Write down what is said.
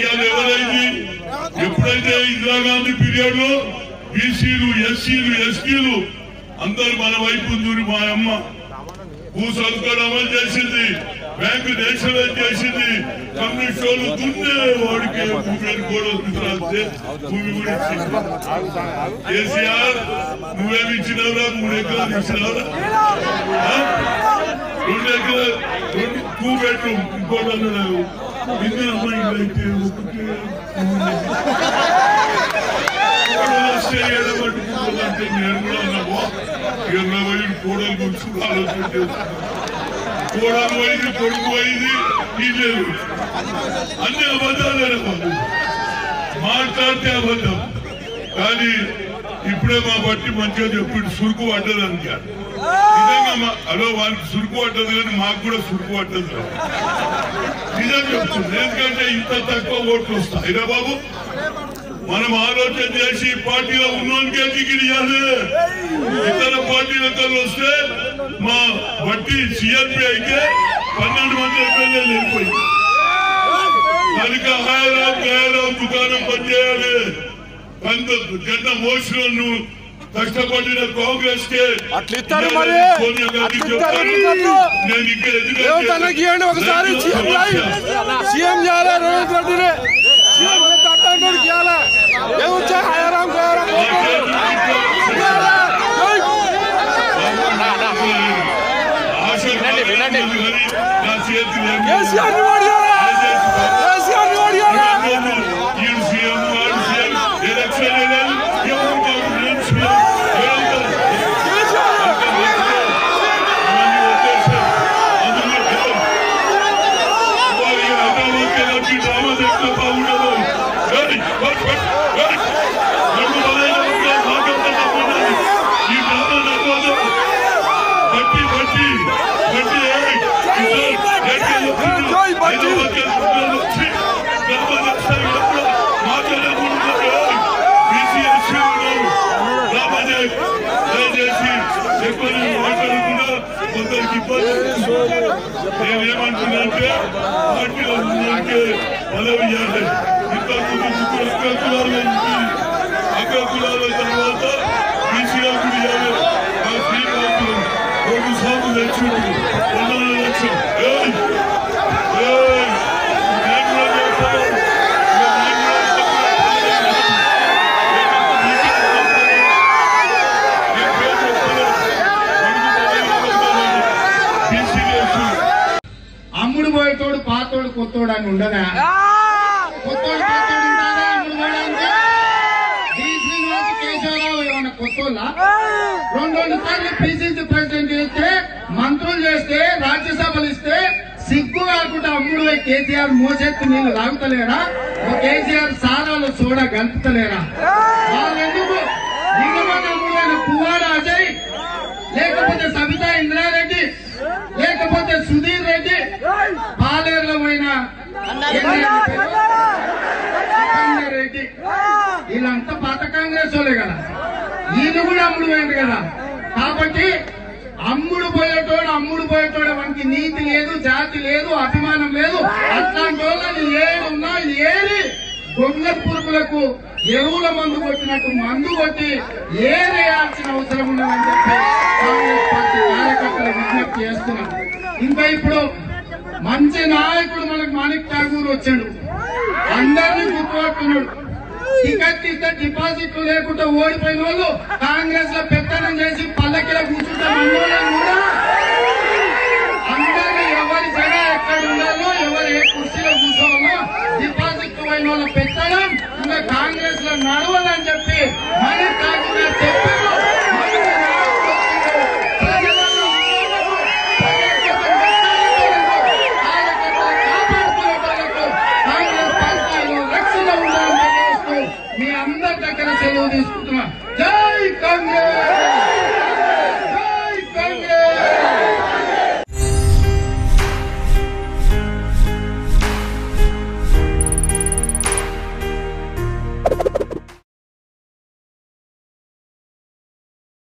ఇవాళ ఎవరైంది ఎప్పుడైతే ఇందిరాగాంధీ పీరియడ్లో బీసీలు ఎస్సీలు ఎస్టీలు అందరు మన వైపు దూరి మా అమ్మ. భూ సంస్కరణ అమలు చేసింది బ్యాంకు నేషనలైజ్ చేసింది కమ్యూనిస్ట్ వాళ్ళు దున్నే వాడికి భూమిని కూడా భూమి కూడా ఇచ్చింది. కేసీఆర్ నువ్వేమి ఇచ్చినావురా? మూడు ఎకరాలు ఇచ్చినావురా? రెండు ఎకరాలు టూ బెడ్రూమ్ ఇంకోటి అన్నాడు ఇద్దరు అమ్మాయిలు అయితే ఒకటి వస్తే ఏడబట్టుకుంటుందంటే నేను కూడా అన్నాము ఇరవై కోడలు గురించి ఆలోచన కోడలు పోయింది కొడుకు పోయింది ఇల్లు అన్ని మాట్లాడితే అబద్ధం కానీ ఇప్పుడే మా బట్టి మంచిగా చెప్పిండు సురుకు పడ్డది అంటారు నిజంగా మా హలో వాళ్ళకి సురుకు పడ్డది కానీ మాకు కూడా సురుకు పడ్డది నిజం చెప్తుంది ఎందుకంటే ఇంత తక్కువ ఓట్లు వస్తాయి. రా బాబు మనం ఆలోచన చేసి పార్టీలో ఉన్నోనికే టికెట్ ఇవ్వాలి ఇతర పార్టీలతో వస్తే మా బట్టి సిఎల్పి అయితే పన్నెండు మంది ఎమ్మెల్యేలు వెళ్ళిపోయి కనుక హాయరాం గయారాం దుకాణం పనిచేయాలి. కంద జెండా మోసిన కష్టపడిన కాంగ్రెస్ కే. నేను ఇక్కడ ఎందుకంటే చేయాలి రేవంత్ రెడ్డిని సీఎం చేస్తే అట్లాంటి చేయాలి రేవంత్ చేయి, హయారాం గయారాం చేయాలి. జై. వినండి కేసీఆర్ నేనేమంటున్నానంటే పార్టీలో ఉన్నంటే పదవి ఇవ్వాలి ఇంతకుముందు ముగ్గురు అక్క కులాలు ఉంది అక్క కులాల తర్వాత బీసీఆర్ కూడా ఇవ్వాలి ఆ శ్రీకాకులు రెండు సార్లు తెచ్చిండు ఏమన్నా కొత్తోళ్ళ? రెండు రెండు సార్లు పిసిసి ప్రెసిడెంట్ చేస్తే మంత్రులు చేస్తే రాజ్యసభలు ఇస్తే సిగ్గు కాకుండా అమ్ముడు కేసీఆర్ మోసెత్తు నీళ్ళు తాగుతలేరా ఓ కేసీఆర్ సారాలు సోడా గలుపుతలేరా? వాళ్ళెందుకు రెడ్డి వీళ్ళంతా పాత కాంగ్రెస్ వాళ్ళే కదా. ఈయన కూడా అమ్ముడు పోయింది కదా. కాబట్టి అమ్ముడు పోయేటోడు అమ్ముడు పోయేటోడు మనకి నీతి లేదు జాతి లేదు అభిమానం లేదు. అట్లాంటి వాళ్ళని ఏడున్నా ఏరి దొంగ పురుగులకు ఎరువుల మందు కొట్టినట్టు మందు కొట్టి ఏరేయాల్సిన అవసరం ఉన్నదని చెప్పి కాంగ్రెస్ పార్టీ కార్యకర్తలు విజ్ఞప్తి చేస్తున్నాం. ఇంకా ఇప్పుడు మంచి నాయకుడు మనకు మాణిక్ ఠాగూర్ వచ్చాడు. అందరినీ గుర్తుపట్టుకున్నాడు. టికెట్ ఇస్తే డిపాజిట్లు లేకుండా ఓడిపోయిన వాళ్ళు కాంగ్రెస్లో పెత్తనం చేసి పల్లకిలో కూర్చుంటే కూడా అందరినీ ఎవరి జగ ఎక్కడ ఉండాలో ఎవరు ఏ కుర్చీలో కూర్చోవాలో డిపాజిట్లు అయిన వాళ్ళు పెట్టడం ఇంకా కాంగ్రెస్లో నడవాలని చెప్పి మనీష్ ఠాగూర్ గారు చెప్పారు. 成をですことが大歓迎！